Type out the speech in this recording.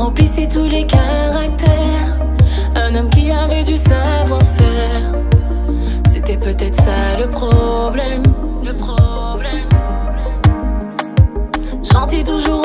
Remplissait tous les caractères. Un homme qui avait du savoir-faire. C'était peut-être ça le problème. Le problème. Gentil toujours